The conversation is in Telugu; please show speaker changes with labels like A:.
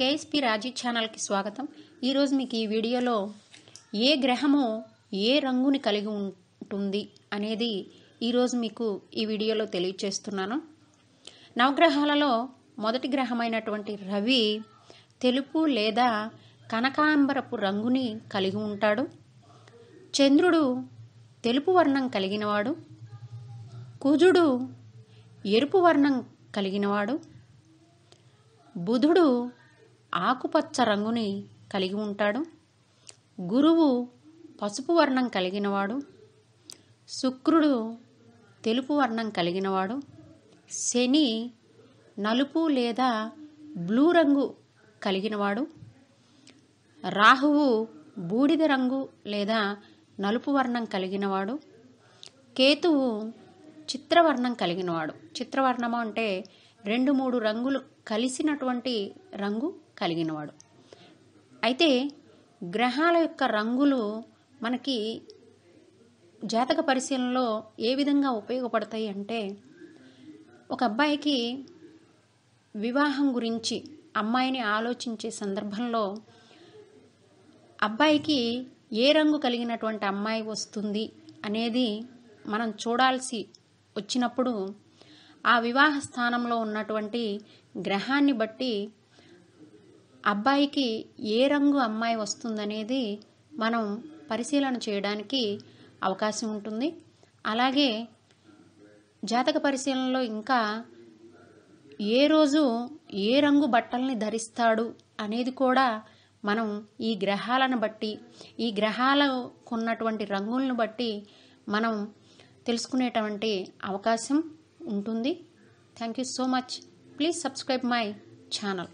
A: కేఎస్పి రాజీ ఛానల్కి స్వాగతం. ఈరోజు మీకు ఈ వీడియోలో ఏ గ్రహము ఏ రంగుని కలిగి ఉంటుంది అనేది ఈరోజు మీకు ఈ వీడియోలో తెలియచేస్తున్నాను. నవగ్రహాలలో మొదటి గ్రహమైనటువంటి రవి తెలుపు లేదా కనకాంబరపు రంగుని కలిగి ఉంటాడు. చంద్రుడు తెలుపు వర్ణం కలిగినవాడు. కుజుడు ఎరుపు వర్ణం కలిగినవాడు. బుధుడు ఆకుపచ్చ రంగుని కలిగి ఉంటాడు. గురువు పసుపు వర్ణం కలిగినవాడు. శుక్రుడు తెలుపు వర్ణం కలిగినవాడు. శని నలుపు లేదా బ్లూ రంగు కలిగినవాడు. రాహువు బూడిద రంగు లేదా నలుపు వర్ణం కలిగినవాడు. కేతువు చిత్రవర్ణం కలిగినవాడు. చిత్రవర్ణము అంటే రెండు మూడు రంగులు కలిసినటువంటి రంగు కలిగినవాడు. అయితే గ్రహాల యొక్క రంగులు మనకి జాతక పరిశీలనలో ఏ విధంగా ఉపయోగపడతాయి అంటే ఒక అబ్బాయికి వివాహం గురించి అమ్మాయిని ఆలోచించే సందర్భంలో అబ్బాయికి ఏ రంగు కలిగినటువంటి అమ్మాయి వస్తుంది అనేది మనం చూడాల్సి వచ్చినప్పుడు ఆ వివాహ స్థానంలో ఉన్నటువంటి గ్రహాన్ని బట్టి అబ్బాయికి ఏ రంగు అమ్మాయి వస్తుందనేది మనం పరిశీలన చేయడానికి అవకాశం ఉంటుంది. అలాగే జాతక పరిశీలనలో ఇంకా ఏ రోజు ఏ రంగు బట్టల్ని ధరిస్తాడు అనేది కూడా మనం ఈ గ్రహాలను బట్టి ఈ గ్రహాలకు ఉన్నటువంటి రంగులను బట్టి మనం తెలుసుకునేటువంటి అవకాశం ఉంటుంది. Thank you so much please subscribe my channel